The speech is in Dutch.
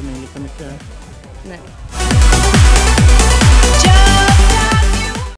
de met... nee.